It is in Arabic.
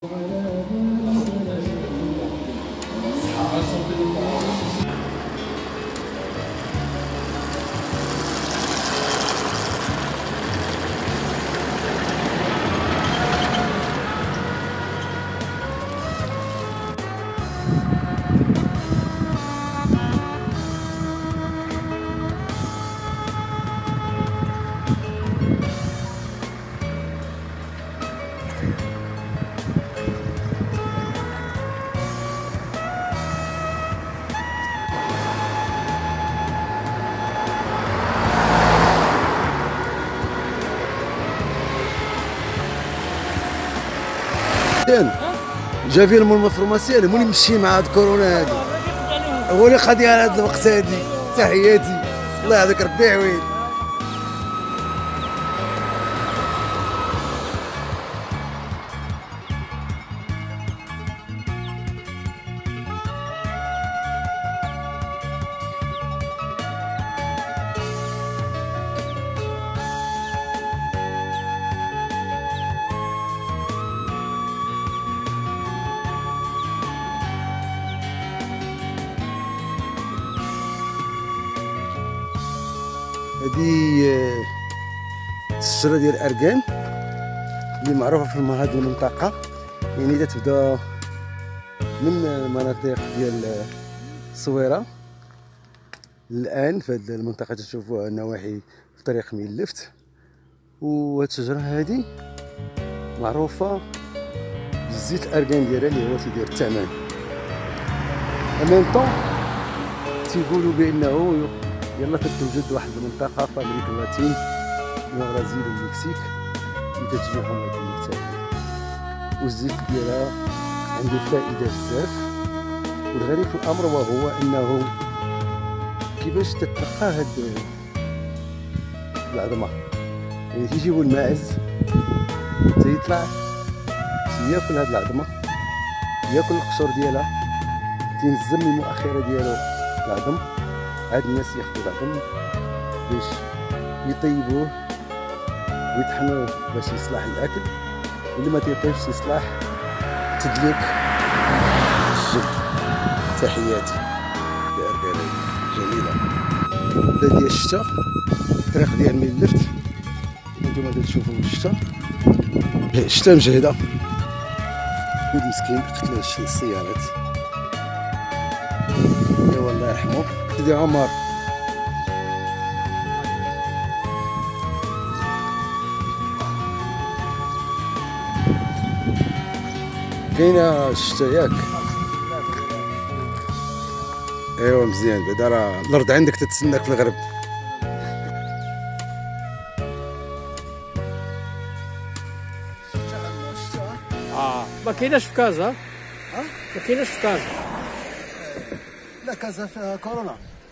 我的。جا فيلم الفورماسيون هو اللي مشي مع هاد كورونا هادي. هو اللي قضي على هاد الوقت هادي. تحياتي. الله يعطيك ربي عوين هذه الشجرة ديال الأركان اللي معروفة في هذه المنطقة يعني تبدأ من المناطق ديال الصويرة الآن في هذه المنطقة تشوفوها نواحي في طريق ميلفت وهاد الشجرة هذه معروفة بالزيت الأركان ديالها اللي هو تيدير الثمن ان طون تيقولوا بأنه يلا تتوجد واحد المنطقة في أمريكا اللاتين البرازيل والمكسيك. اللي تتجمعهم هاد المكتبات والزيت ديالها عنده فائدة بزاف. والغريب في الأمر وهو أنه كيفاش تتلقى هاد العظمة؟ يعني تيجيبو الماعز تيطلع تياكل هاد العظمة ياكل القشور ديالها تينزم المؤخرة ديالو العظم. هاد الناس ياخذوا العظم باش يطيبوه ويطحنوه باش يصلح الأكل. واللي ما تيطيبش يصلح تدليك. الجلد تحياتي. يا رجالي جميلة. بدا ديال الشتا الطريق ديال من اللفت نتوما تشوفوا الشتا. الشتا مجهدة. ولد مسكين قتلوا شي السيارات يا والله يرحمه سيدي عمر كاينة الشتا ياك ايوا مزيان بعدا راه الأرض عندك تتسناك في الغرب آه ما كايناش في كازا ما كايناش في كازا لا كازا فيها كورونا